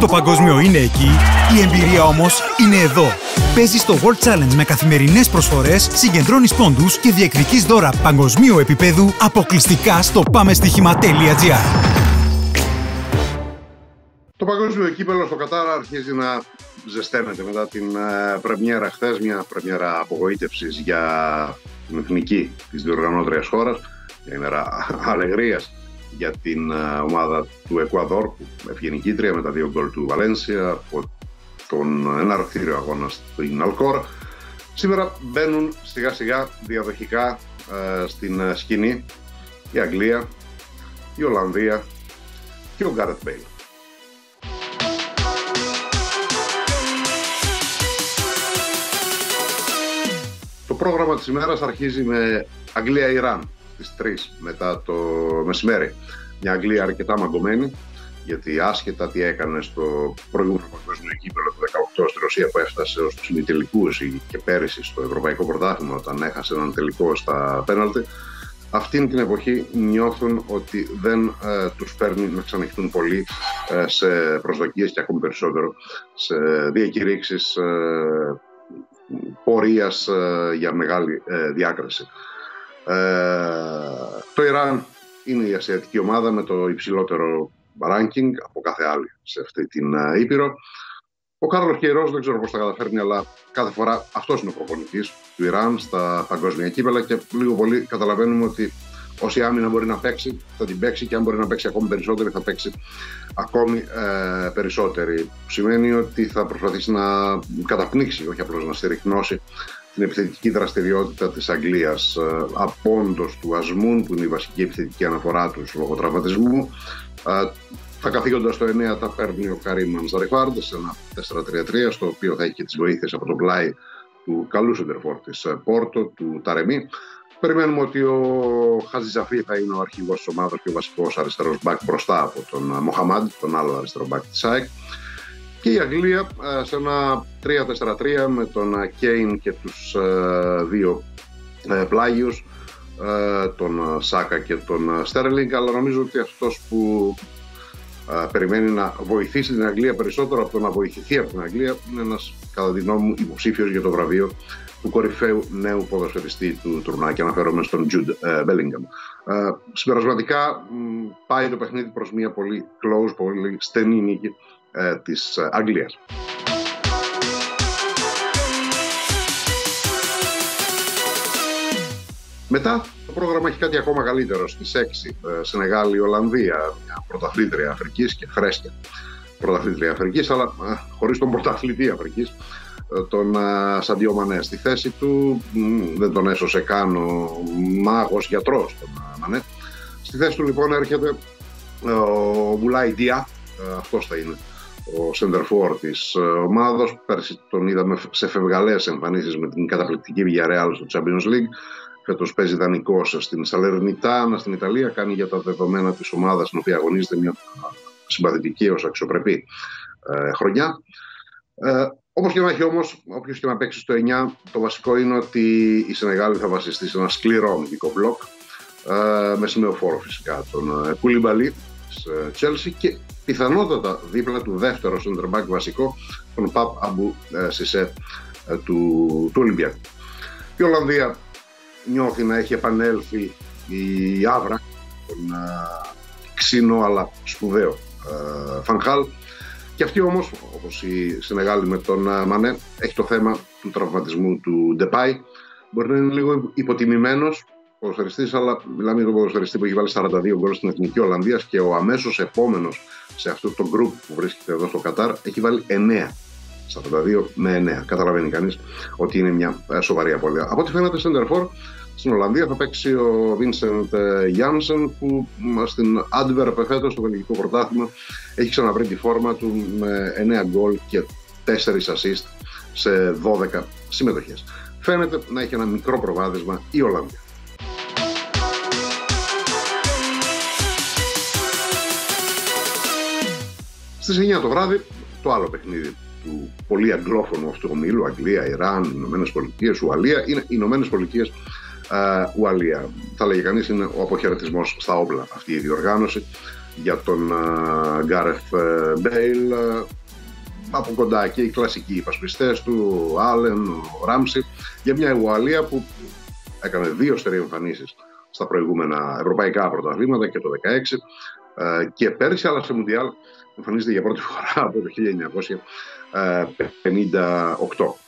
Το παγκόσμιο είναι εκεί, η εμπειρία όμως είναι εδώ. Παίζεις στο World Challenge με καθημερινές προσφορές, συγκεντρώνεις πόντους και διεκδικείς δώρα παγκοσμίου επίπεδου αποκλειστικά στο πάμεστοιχημα.gr. Το παγκόσμιο κύπελο στο Κατάρα αρχίζει να ζεσταίνεται μετά την uh, πρεμιέρα χθες, μια πρεμιέρα απογοήτευσης για την εθνική της διοργανώτριας χώρας, μια ημέρα αλεγρίας για την uh, ομάδα του Εκουαδόρ που έφυγε νικήτρια με τα δύο γκολ του Βαλένσια από τον εναρκτήριο αγώνα στην Αλκόρα. Σήμερα μπαίνουν σιγά σιγά διαδοχικά uh, στην σκηνή η Αγγλία, η Ολλανδία και ο Γκάρετ Μπέιλ. πρόγραμμα της ημέρας αρχίζει με Αγγλία-Ιράν στις 3 μετά το μεσημέρι. Μια Αγγλία αρκετά μαγκωμένη, γιατί άσχετα τι έκανε στο προηγούμενο παγκόσμιο κύπελο του 18 στη Ρωσία που έφτασε ως τους ημιτελικούς και πέρυσι στο Ευρωπαϊκό Πρωτάθλημα όταν έχασε έναν τελικό στα πέναλτι, αυτήν την εποχή νιώθουν ότι δεν ε, τους παίρνει να ξανοιχτούν πολύ ε, σε προσδοκίες και ακόμη περισσότερο σε διακηρύξεις ε, πορείας ε, για μεγάλη ε, διάκριση. Ε, το Ιράν είναι η ασιατική ομάδα με το υψηλότερο ranking από κάθε άλλη σε αυτή την Ήπειρο. Ο Κάρλο Κεϊρό δεν ξέρω πώς θα καταφέρνει, αλλά κάθε φορά αυτός είναι ο προπονητής του Ιράν στα παγκόσμια κύπελα και λίγο πολύ καταλαβαίνουμε ότι Όση άμυνα μπορεί να παίξει, θα την παίξει και αν μπορεί να παίξει ακόμη περισσότερη, θα παίξει ακόμη ε, περισσότερη. Σημαίνει ότι θα προσπαθήσει να καταπνίξει, όχι απλώς να στηριχνώσει την επιθετική δραστηριότητα της Αγγλίας. Ε, απόντος του Ασμούν, που είναι η βασική επιθετική αναφορά του λόγω τραυματισμού, ε, θα καθίγοντα στο 9 τα παίρνει ο Καρύμ Μανζαριφάρντ σε ένα 4-3-3, στο οποίο θα έχει και τις βοήθειες από το πλάι του καλού σεντερφόρ της ε, Πόρτο, του Ταρεμί. Περιμένουμε ότι ο Χαζιζαφή θα είναι ο αρχηγός της ομάδας και ο βασικός αριστερός μπακ μπροστά από τον Μοχαμάντ, τον άλλο αριστερό μπακ της ΑΕΚ. Και η Αγγλία ε, σε ένα 3-4-3 με τον Κέιν και τους ε, δύο ε, πλάγιους, τον Σάκα και τον Στέρλινγκ, αλλά νομίζω ότι αυτός που περιμένει να βοηθήσει την Αγγλία περισσότερο από το να βοηθηθεί από την Αγγλία είναι ένας κατά τη γνώμη μου υποψήφιος για το βραβείο του κορυφαίου νέου ποδοσφαιριστή του τουρνά και αναφέρομαι στον Jude Bellingham. Ε, συμπερασματικά πάει το παιχνίδι προς μια πολύ close, πολύ στενή νίκη. ε, της Αγγλίας. Μετά το πρόγραμμα έχει κάτι ακόμα καλύτερο στις 6. Ε, Σενεγάλη, Ολλανδία, μια πρωταθλήτρια Αφρικής και φρέσκια πρωταθλήτρια Αφρικής, αλλά ε, χωρίς τον πρωταθλητή Αφρικής τον Σαντιό Μανέ στη θέση του. Δεν τον έσωσε καν ο μάγος γιατρός τον Μανέ. Στη θέση του λοιπόν έρχεται ο Μουλάι Διά, αυτός θα είναι ο σεντερφόρ της ομάδα. Πέρσι τον είδαμε σε φευγαλές εμφανίσεις με την καταπληκτική Villarreal στο Champions League. Φέτος παίζει δανεικό στην Σαλερνιτάνα στην Ιταλία. Κάνει για τα δεδομένα της ομάδας στην οποία αγωνίζεται μια συμπαθητική έω αξιοπρεπή ε, χρονιά. Ε, Όπως και να έχει όμως, όποιος και να παίξει στο 9, το βασικό είναι ότι η Σενεγάλη θα βασιστεί σε ένα σκληρό αμυντικό μπλοκ ε, με σημείο φόρο φυσικά τον ε, Κουλιμπαλί της Τσέλσι και πιθανότατα δίπλα του δεύτερο center back βασικό τον Παπ Αμπού ε, Σισε ε, του, του Ολυμπιακού. Η Ολλανδία νιώθει να έχει επανέλθει η Άβρα, τον ε, ξύνο αλλά σπουδαίο ε, Φανχάλ και αυτή όμως, όπως η Σενεγάλη με τον ε, Μανέ, έχει το θέμα του τραυματισμού του Ντεπάι. Μπορεί να είναι λίγο υποτιμημένος ποδοσφαιριστής, αλλά μιλάμε για τον ποδοσφαιριστή που έχει βάλει 42 γκολ στην Εθνική Ολλανδίας και ο αμέσως επόμενος σε αυτό το γκρουπ που βρίσκεται εδώ στο Κατάρ έχει βάλει 9. 42 με 9. Καταλαβαίνει κανείς ότι είναι μια ε, σοβαρή απώλεια. Από ό,τι φαίνεται, Σεντερφόρ στην Ολλανδία θα παίξει ο Βίνσεντ Γιάνσεν που στην Adverb φέτος στο βελγικό πρωτάθλημα έχει ξαναβρει τη φόρμα του με 9 γκολ και 4 assist σε 12 συμμετοχές. Φαίνεται να έχει ένα μικρό προβάδισμα η Ολλανδία. Στις 9 το βράδυ το άλλο παιχνίδι του πολύ αγγλόφωνου αυτού ομίλου, Αγγλία, Ιράν, Ηνωμένες Πολιτείες, Ουαλία, είναι οι Ηνωμένες Πολιτείες Ουαλία. Θα λέγει κανείς είναι ο αποχαιρετισμός στα όπλα αυτή η διοργάνωση. για τον Γκάρεθ Μπέιλ. Από κοντά και οι κλασικοί υπασπιστές του, ο Άλεν, ο Ράμσι, για μια Ουαλία που έκανε δύο στερείε εμφανίσεις στα προηγούμενα ευρωπαϊκά πρωταθλήματα και το 2016 και πέρυσι αλλά σε Μουντιάλ εμφανίζεται για πρώτη φορά από το 1958.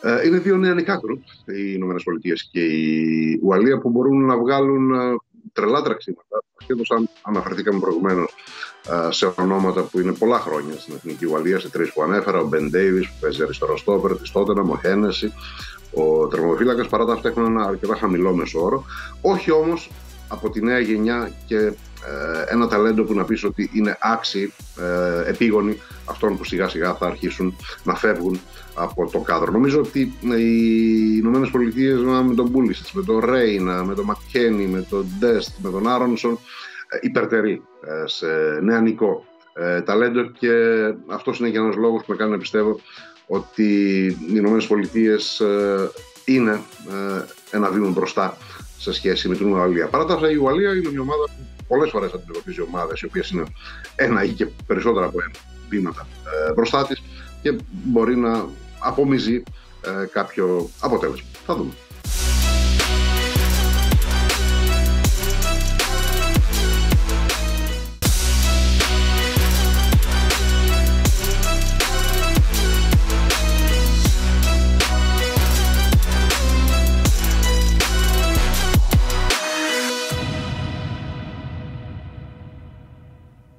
Ε, είναι δύο νεανικά γκρουπ, οι Ηνωμένες Πολιτείες και η Ουαλία, που μπορούν να βγάλουν ε, τρελά τραξίματα. Ασχέτω αν αναφερθήκαμε προηγουμένως ε, σε ονόματα που είναι πολλά χρόνια στην Εθνική Ουαλία, σε τρεις που ανέφερα, ο Μπεν Ντέιβι που παίζει αριστερό στόπερ, της Τότενα, ο Χένεση, ο τερματοφύλακας, παρά τα αυτά έχουν ένα αρκετά χαμηλό μέσο όρο. Όχι όμως από τη νέα γενιά και ένα ταλέντο που να πεις ότι είναι άξιοι, επίγονοι αυτών που σιγά σιγά θα αρχίσουν να φεύγουν από το κάδρο. Νομίζω ότι οι Ηνωμένες Πολιτείες με τον Πούλησιτ, με τον Ρέινα, με τον Μακκένι, με τον Ντεστ, με τον Άρονσον ε, υπερτερεί ε, σε νεανικό ε, ταλέντο και αυτός είναι και ένας λόγος που με κάνει να πιστεύω ότι οι Ηνωμένες Πολιτείες είναι ένα βήμα μπροστά σε σχέση με την Ουαλία. Παρά τα αυτά, η Ουαλία είναι μια ομάδα που πολλές φορές αντιμετωπίζει ομάδες οι οποίες είναι ένα ή και περισσότερα από ένα βήματα μπροστά της και μπορεί να απομυζεί ε, κάποιο αποτέλεσμα. Θα δούμε.